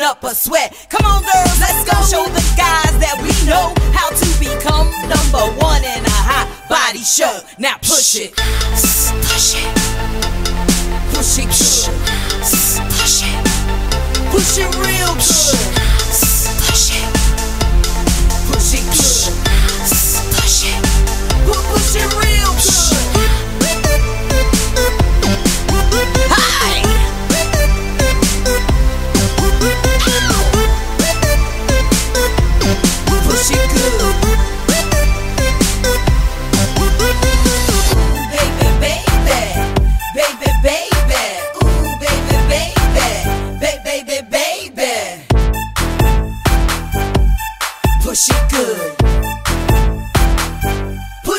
up a sweat. Come on, girls, let's go show the guys that we know how to become number one in a hot body show. Now push it. Push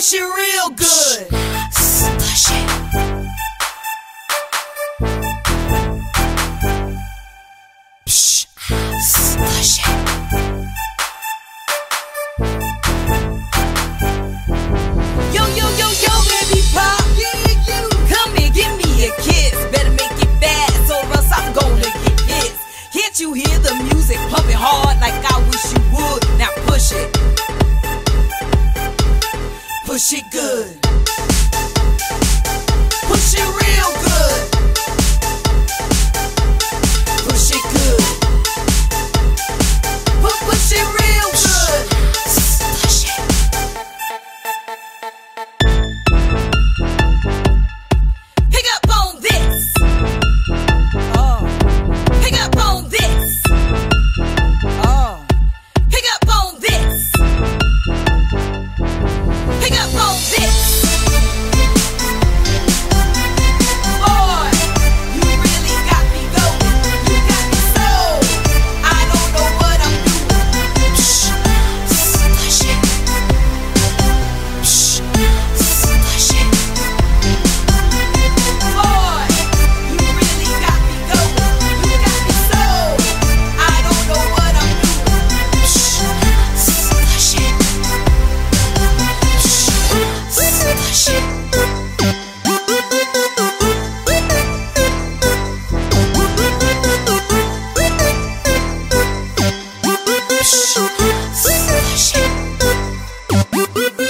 push it real good. Push it. Yo, yo, yo, yo, baby pop. Come here, give me a kiss. Better make it I'm gonna get. Can't you hear the music pumping hard like I wish you would? Push it good. Push it real good.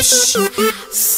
shh